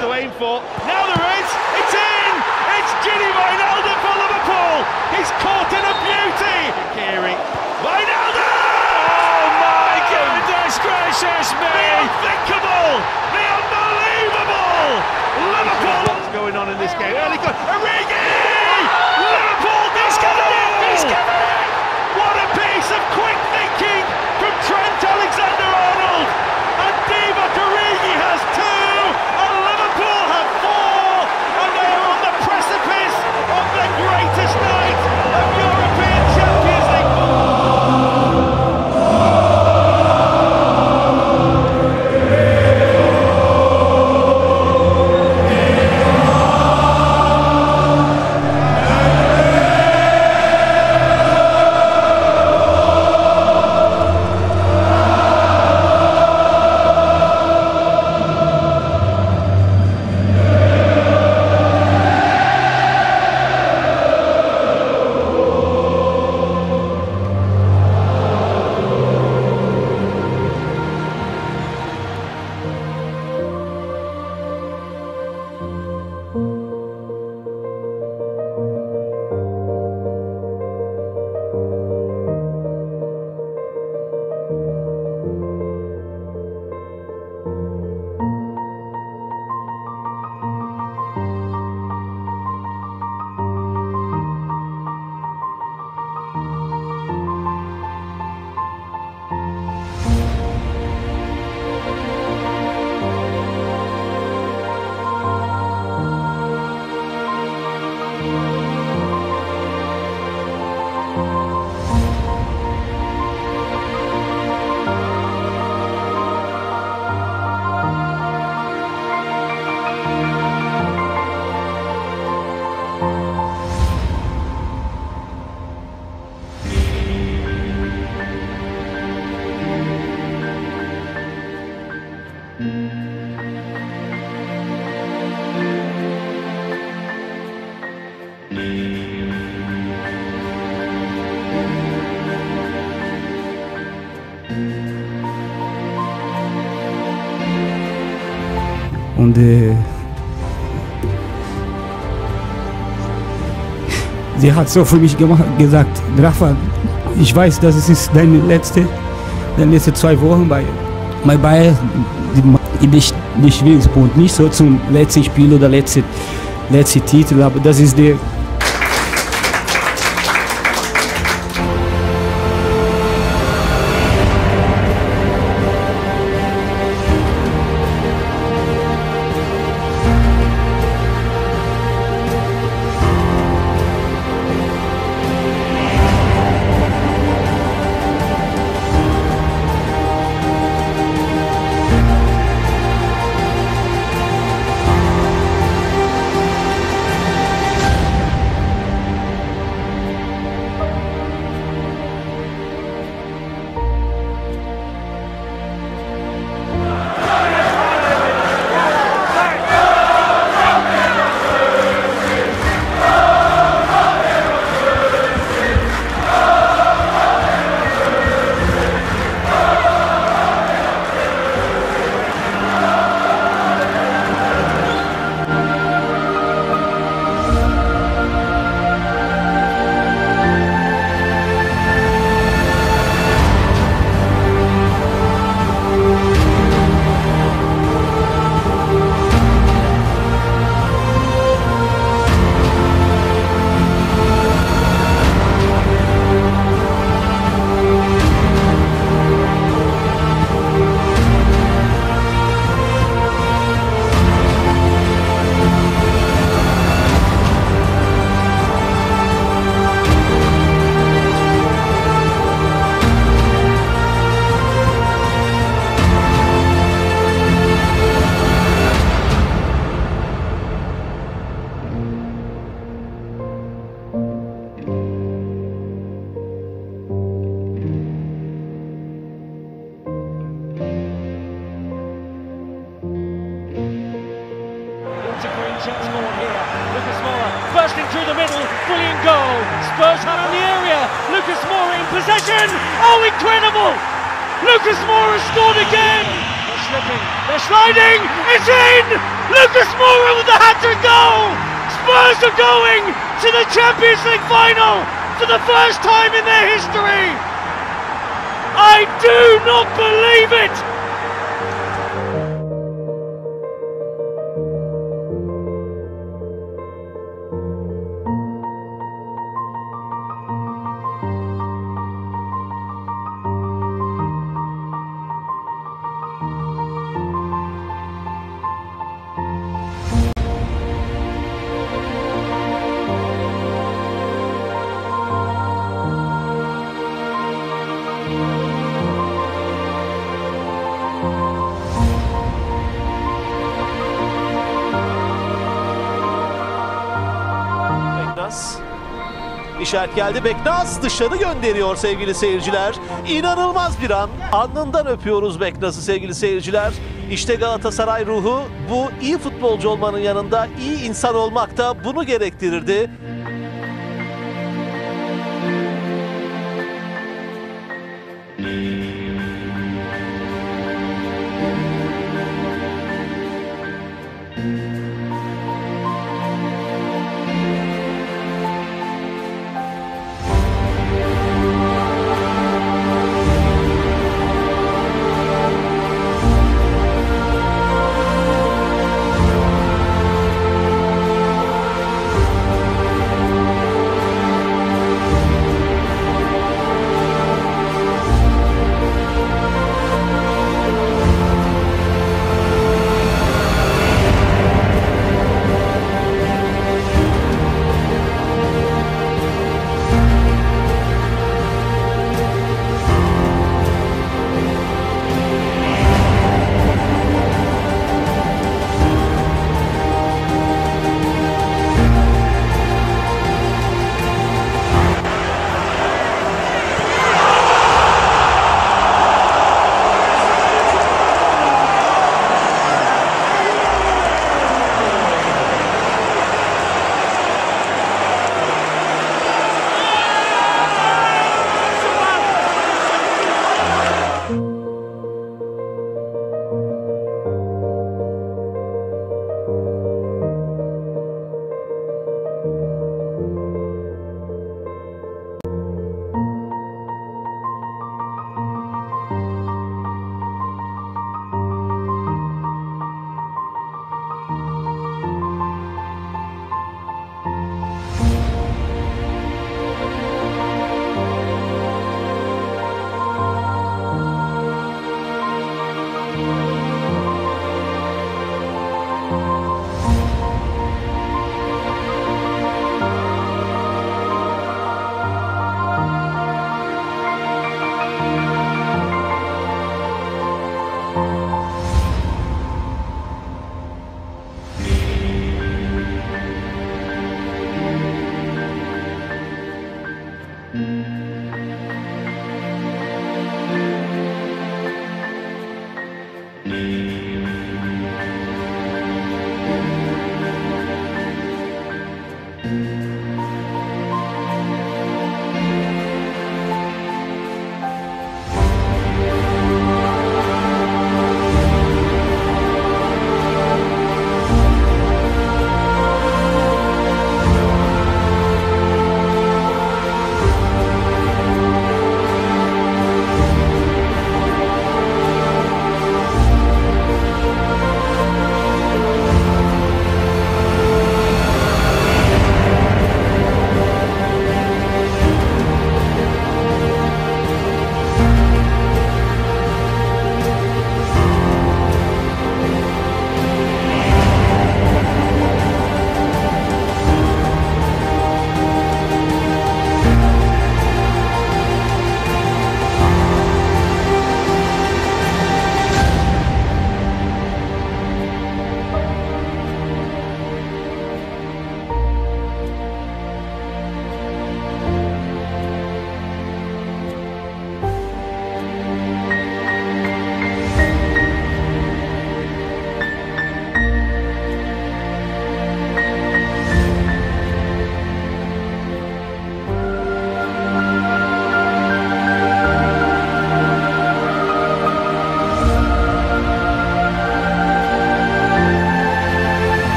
to aim for. Now there is. It's in! It's Gini Wijnaldum for Liverpool. He's caught in a beauty. Kiri. Wijnaldum! Oh my oh, goodness gracious me! The unthinkable! The unbelievable! Liverpool! What's going on in this game? Early goal. Origi! Liverpool discovered it! Discovered Música Und äh, sie hat so für mich gemacht, gesagt, Rafa, ich weiß, das ist deine letzte, deine letzte zwei Wochen bei, bei Bayern. Ich, ich will und nicht so zum letzten Spiel oder letzte, letzte Titel, aber das ist der Middle. Brilliant goal. Spurs have in the area. Lucas Moura in possession. Oh, incredible! Lucas Moura scored again. They're slipping. They're sliding. It's in. Lucas Moura with the hat-trick goal. Spurs are going to the Champions League final for the first time in their history. I do not believe it. İşaret geldi. Beknaz dışarı gönderiyor sevgili seyirciler. İnanılmaz bir an. Alnından öpüyoruz Beknaz'ı sevgili seyirciler. İşte Galatasaray ruhu bu iyi futbolcu olmanın yanında iyi insan olmak da bunu gerektirirdi.